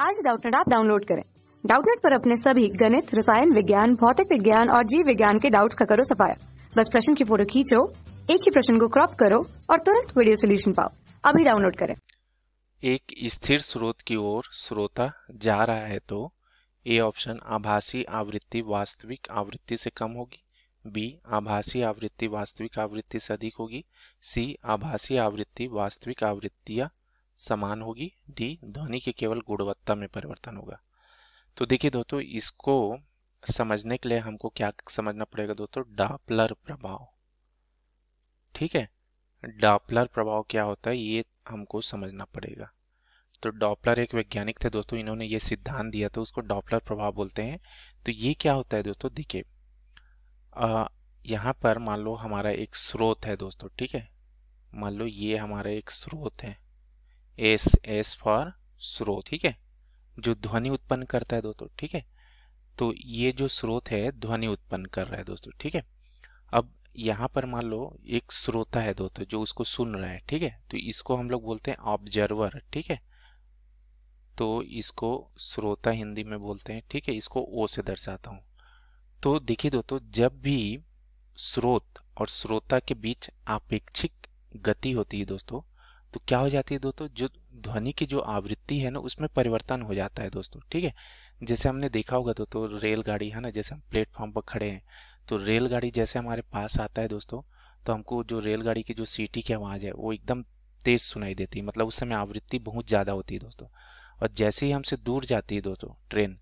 आज Doubtnut app download करें। डाउटनेट पर अपने सभी गणित, रसायन विज्ञान, भौतिक विज्ञान और जीव विज्ञान के डाउट्स का करो सफाया। बस प्रश्न की फ़ोटो खींचो, एक ही प्रश्न को क्रॉप करो और तुरंत वीडियो सोल्यूशन पाओ। अभी डाउनलोड करें। एक स्थिर स्रोत की ओर श्रोता जा रहा है तो ए ऑप्शन आभासी आवृत्ति वास्तविक आवृत्ति से कम होगी। बी आभासी आवृत्ति वास्तविक आवृत्ति से अधिक होगी। सी आभासी आवृत्ति वास्तविक आवृत्तियाँ समान होगी डी ध्वनि के केवल गुणवत्ता में परिवर्तन होगा। तो देखिए दोस्तों, इसको समझने के लिए हमको क्या समझना पड़ेगा दोस्तों? डापलर प्रभाव। ठीक है? डापलर प्रभाव क्या होता है, ये हमको समझना पड़ेगा। तो डॉपलर एक वैज्ञानिक थे दोस्तों, इन्होंने ये सिद्धांत दिया था, उसको डॉपलर प्रभाव बोलते हैं। तो ये क्या होता है दोस्तों, देखिए यहाँ पर मान लो हमारा एक स्रोत है दोस्तों, ठीक है? मान लो ये हमारा एक स्रोत है। एस एस फॉर स्रोत, ठीक है? जो ध्वनि उत्पन्न करता है दोस्तों, ठीक है? तो ये जो स्रोत है, ध्वनि उत्पन्न कर रहा है दोस्तों, ठीक है? अब यहाँ पर मान लो, एक श्रोता है दोस्तों, जो उसको सुन रहा है, ठीक है? तो इसको हम लोग बोलते हैं ऑब्जर्वर ठीक है? तो इसको श्रोता हिंदी में बोलते हैं, ठीक है? इसको ओ से दर्शाता हूँ। तो देखिए दोस्तों, जब भी स्रोत और श्रोता के बीच अपेक्षिक गति होती है दोस्तों तो क्या हो जाती है दोस्तों? जो ध्वनि की जो आवृत्ति है ना, उसमें परिवर्तन हो जाता है दोस्तों, ठीक है? जैसे हमने देखा होगा दोस्तों, रेलगाड़ी, है ना, जैसे हम प्लेटफॉर्म पर खड़े हैं तो रेलगाड़ी जैसे हमारे पास आता है दोस्तों तो हमको जो रेलगाड़ी की जो सीटी की आवाज़ है, वो एकदम तेज सुनाई देती है मतलब उस समय आवृत्ति बहुत ज़्यादा होती है दोस्तों। और जैसे ही हमसे दूर जाती है दोस्तों, ट्रेन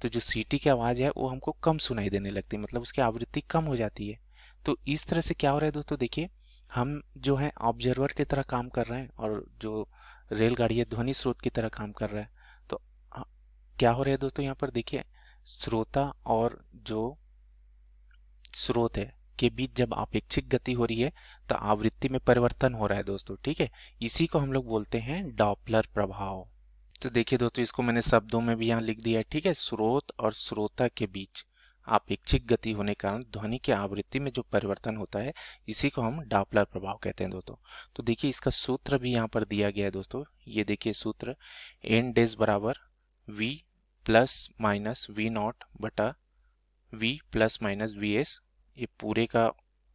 तो जो सीटी की आवाज़ है, वो हमको कम सुनाई देने लगती है मतलब उसकी आवृत्ति कम हो जाती है। तो इस तरह से क्या हो रहा है दोस्तों, देखिए हम जो है ऑब्जर्वर की तरह काम कर रहे हैं और जो रेलगाड़ी है, ध्वनि स्रोत की तरह काम कर रहा है। तो क्या हो रहा है दोस्तों यहाँ पर? देखिए, श्रोता और जो स्रोत है के बीच जब अपेक्षिक गति हो रही है तो आवृत्ति में परिवर्तन हो रहा है दोस्तों, ठीक है? इसी को हम लोग बोलते हैं डॉपलर प्रभाव। तो देखिए दोस्तों, इसको मैंने शब्दों में भी यहाँ लिख दिया है, ठीक है? स्रोत और श्रोता के बीच। अपेक्षिक गति होने के कारण ध्वनि की आवृत्ति में जो परिवर्तन होता है, इसी को हम डापलर प्रभाव कहते हैं दोस्तों। तो देखिए, इसका सूत्र भी यहाँ पर दिया गया है दोस्तों। ये देखिए सूत्र एन डेज़ बराबर V plus minus V not बटा V plus minus V S ये पूरे का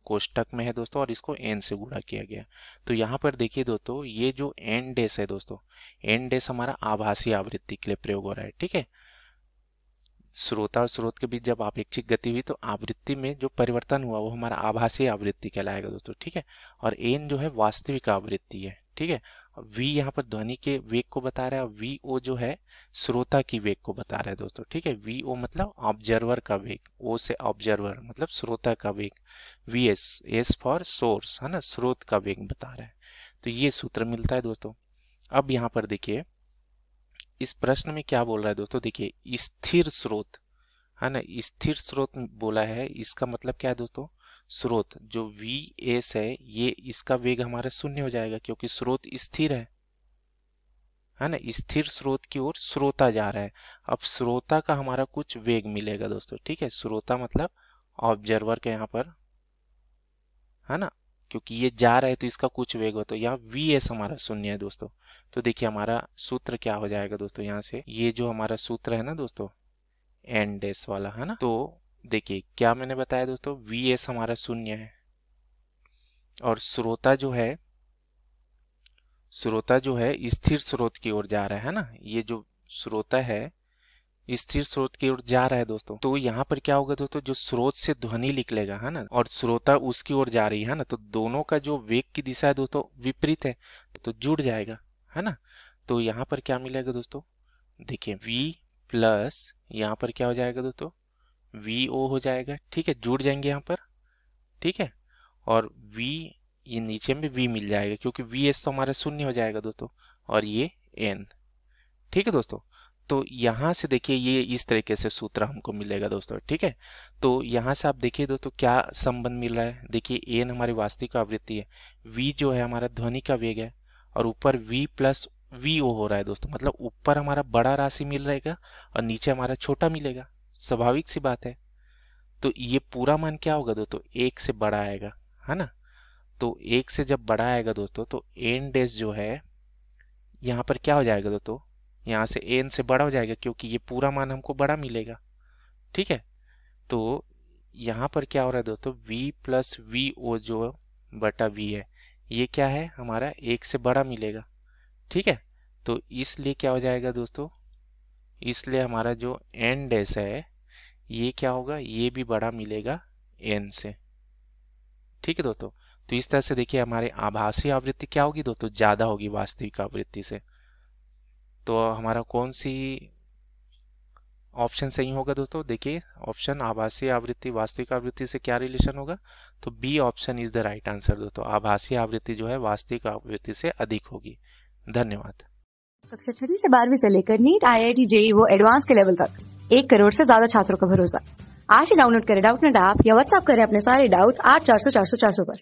कोष्टक में है दोस्तों और इसको एन से गुणा किया गया। तो यहाँ पर देखिए दोस्तों, ये जो एन डेस है दोस्तों एन डेस हमारा आभासी आवृत्ति के लिए प्रयोग हो रहा है, ठीक है? श्रोता और स्रोत के बीच जब अपेक्षिक गति हुई तो आवृत्ति में जो परिवर्तन हुआ, वो हमारा आभासी आवृत्ति कहलाएगा दोस्तों, ठीक है? और एन जो है वास्तविक आवृत्ति है, ठीक है? वी यहाँ पर ध्वनि के वेग को बता रहा है वी ओ जो है श्रोता की वेग को बता रहा है दोस्तों, ठीक है? वी ओ मतलब ऑब्जर्वर का वेग, ओ से ऑब्जर्वर मतलब श्रोता का वेग, V S S for source, है ना? स्रोत का वेग बता रहा है। तो ये सूत्र मिलता है दोस्तों। अब यहाँ पर देखिए इस प्रश्न में क्या बोल रहा है दोस्तों? देखिए, स्थिर स्रोत, है ना? स्थिर स्रोत बोला है, इसका मतलब क्या है दोस्तों? स्रोत, जो वी एस है, ये इसका वेग हमारा शून्य हो जाएगा क्योंकि स्रोत स्थिर है। है ना? स्थिर स्रोत की ओर श्रोता जा रहा है। अब श्रोता का हमारा कुछ वेग मिलेगा दोस्तों, ठीक है? श्रोता मतलब ऑब्जर्वर के यहाँ पर, है ना? क्योंकि ये जा रहा है तो इसका कुछ वेग हो तो यहाँ वी एस हमारा शून्य है दोस्तों। तो देखिए हमारा सूत्र क्या हो जाएगा दोस्तों यहाँ से? ये जो हमारा सूत्र है ना दोस्तों एन डेस वाला, है ना? तो देखिए, क्या मैंने बताया दोस्तों? वी एस हमारा शून्य है। और श्रोता जो है श्रोता जो है, स्थिर स्रोत की ओर जा रहा है ना? ये जो श्रोता है स्थिर स्रोत की ओर जा रहा है दोस्तों। तो यहाँ पर क्या होगा दोस्तों? जो स्रोत से ध्वनि निकलेगा, है ना? और श्रोता उसकी ओर जा रही है ना? तो दोनों का जो वेग की दिशा है दोस्तों, विपरीत है तो जुड़ जाएगा, है ना? तो यहाँ पर क्या मिलेगा दोस्तों? देखिए, v प्लस यहाँ पर क्या हो जाएगा दोस्तों? वी ओ हो जाएगा, ठीक है? जुड़ जाएँगे यहाँ पर, ठीक है? और v, ये नीचे में v मिल जाएगा, क्योंकि वी एस तो हमारा शून्य हो जाएगा दोस्तों, और ये n, ठीक है दोस्तों? तो यहाँ से देखिए ये इस तरीके से सूत्र हमको मिलेगा दोस्तों, ठीक है? तो यहाँ से आप देखिए दोस्तों क्या संबंध मिल रहा है। देखिए एन हमारी वास्तविक आवृत्ति है वी जो है हमारा ध्वनि का वेग है और ऊपर वी प्लस वी ओ हो रहा है दोस्तों मतलब ऊपर हमारा बड़ा राशि मिल रहेगा और नीचे हमारा छोटा मिलेगा। स्वाभाविक सी बात है। तो ये पूरा मान क्या होगा दोस्तों? एक से बड़ा आएगा, है ना? तो एक से जब बड़ा आएगा दोस्तों तो एन डेस जो है, यहाँ पर क्या हो जाएगा दोस्तों? यहाँ से एन से बड़ा हो जाएगा क्योंकि ये पूरा मान हमको बड़ा मिलेगा। ठीक है? तो यहाँ पर क्या हो रहा है दोस्तों? v प्लस वी ओ जो बटा वी है, ये क्या है? हमारा एक से बड़ा मिलेगा। ठीक है? तो इसलिए क्या हो जाएगा दोस्तों? इसलिए हमारा जो एन डैश है, ये क्या होगा? ये भी बड़ा मिलेगा एन से। ठीक है दोस्तों? तो इस तरह से देखिए हमारे आभासी आवृत्ति क्या होगी दोस्तों? ज़्यादा होगी वास्तविक आवृत्ति से। तो हमारा कौन सी ऑप्शन सही होगा दोस्तों? देखिए ऑप्शन आभासी आवृत्ति, वास्तविक आवृत्ति से क्या रिलेशन होगा? तो B option is the right answer दोस्तों। आभासी आवृत्ति जो है, वास्तविक आवृत्ति से अधिक होगी। धन्यवाद। कक्षा छठी से बारहवीं से लेकर NEET I I T JEE वो एडवांस के लेवल तक। एक करोड़ से ज़्यादा छात्रों का भरोसा। आज ही डाउनलोड करें डाउट नेट ऐप या व्हाट्सअप करें अपने सारे डाउट्स आठ चार सौ चार सौ चार सौ पर।